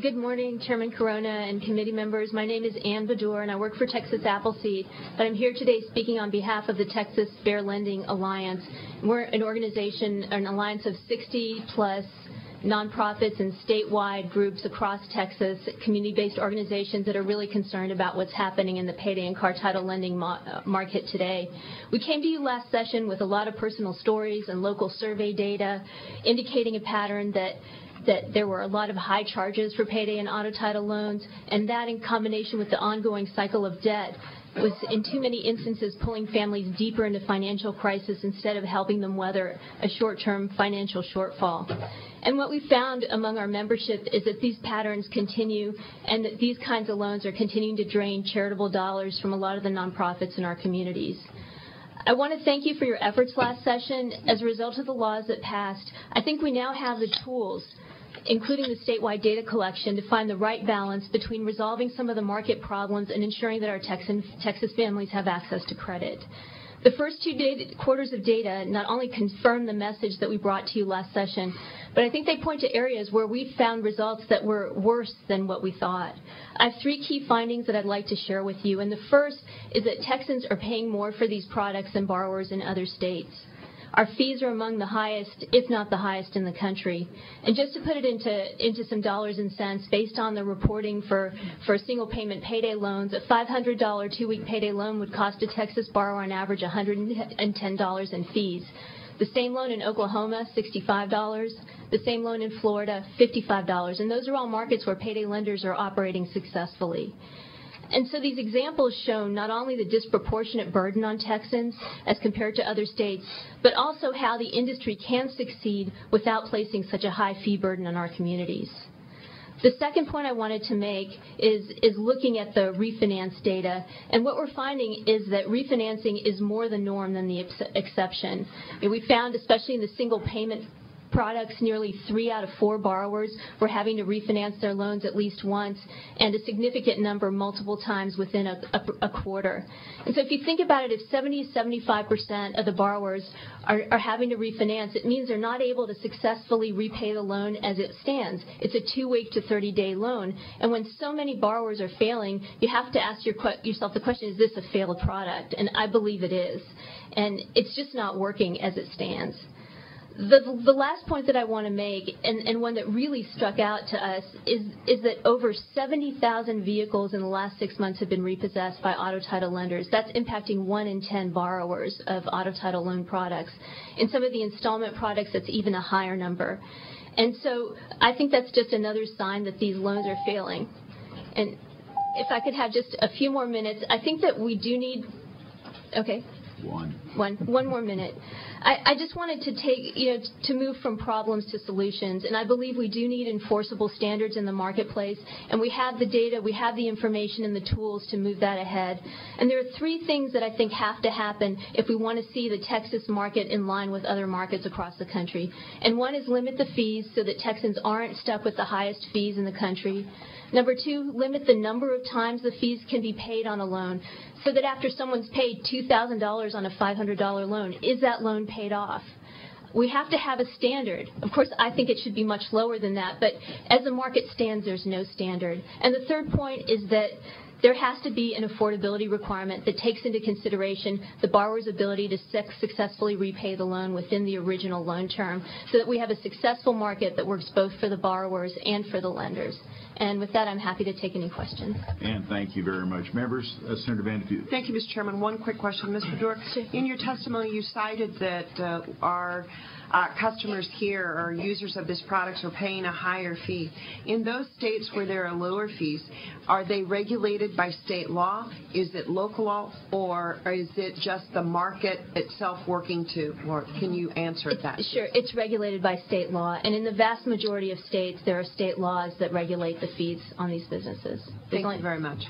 Good morning, Chairman Carona and committee members. My name is Ann Baddour, and I work for Texas Appleseed. But I'm here today speaking on behalf of the Texas Fair Lending Alliance. We're an organization, an alliance of 60 plus nonprofits and statewide groups across Texas, community-based organizations that are really concerned about what's happening in the payday and car title lending uh, market today. We came to you last session with a lot of personal stories and local survey data indicating a pattern that that there were a lot of high charges for payday and auto title loans, and that in combination with the ongoing cycle of debt was in too many instances pulling families deeper into financial crisis instead of helping them weather a short-term financial shortfall. And what we found among our membership is that these patterns continue and that these kinds of loans are continuing to drain charitable dollars from a lot of the nonprofits in our communities. I want to thank you for your efforts last session. As a result of the laws that passed, I think we now have the tools including the statewide data collection, to find the right balance between resolving some of the market problems and ensuring that our Texan, Texas families have access to credit. The first two data, quarters of data not only confirm the message that we brought to you last session, but I think they point to areas where we found results that were worse than what we thought. I have three key findings that I'd like to share with you. And the first is that Texans are paying more for these products than borrowers in other states. Our fees are among the highest, if not the highest in the country. And just to put it into, into some dollars and cents, based on the reporting for, for single payment payday loans, a $500 two-week payday loan would cost a Texas borrower on average $110 in fees. The same loan in Oklahoma, $65. The same loan in Florida, $55. And those are all markets where payday lenders are operating successfully. And so these examples show not only the disproportionate burden on Texans as compared to other states, but also how the industry can succeed without placing such a high fee burden on our communities. The second point I wanted to make is, is looking at the refinance data. And what we're finding is that refinancing is more the norm than the ex exception. And we found, especially in the single payment products, nearly three out of four borrowers were having to refinance their loans at least once, and a significant number multiple times within a, a, a quarter. And so if you think about it, if 70 to 75% of the borrowers are, are having to refinance, it means they're not able to successfully repay the loan as it stands. It's a two-week to 30-day loan. And when so many borrowers are failing, you have to ask your, yourself the question, is this a failed product? And I believe it is. And it's just not working as it stands. The, the last point that I want to make, and, and one that really struck out to us, is, is that over 70,000 vehicles in the last six months have been repossessed by auto title lenders. That's impacting one in 10 borrowers of auto title loan products. In some of the installment products, that's even a higher number. And so I think that's just another sign that these loans are failing. And if I could have just a few more minutes, I think that we do need, okay. One. One, one more minute. I, I just wanted to take, you know, to move from problems to solutions. And I believe we do need enforceable standards in the marketplace. And we have the data, we have the information and the tools to move that ahead. And there are three things that I think have to happen if we want to see the Texas market in line with other markets across the country. And one is limit the fees so that Texans aren't stuck with the highest fees in the country. Number two, limit the number of times the fees can be paid on a loan so that after someone's paid $2,000 on a $500 loan, is that loan paid off? We have to have a standard. Of course, I think it should be much lower than that, but as the market stands, there's no standard. And the third point is that there has to be an affordability requirement that takes into consideration the borrower's ability to successfully repay the loan within the original loan term so that we have a successful market that works both for the borrowers and for the lenders. And with that, I'm happy to take any questions. And thank you very much. Members, uh, Senator Van Thank you, Mr. Chairman. One quick question. Mr. Dorr, in your testimony, you cited that uh, our uh, customers here or users of this product are paying a higher fee. In those states where there are lower fees, are they regulated by state law? Is it local law, or is it just the market itself working to? Or can you answer that? Sure, it's regulated by state law, and in the vast majority of states, there are state laws that regulate the fees on these businesses. Thank you very much.